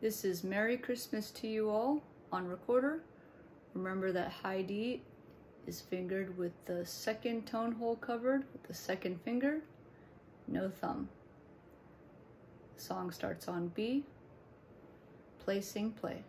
This is Merry Christmas to you all on recorder. Remember that high D is fingered with the second tone hole covered with the second finger, no thumb. The song starts on B, play, sing, play.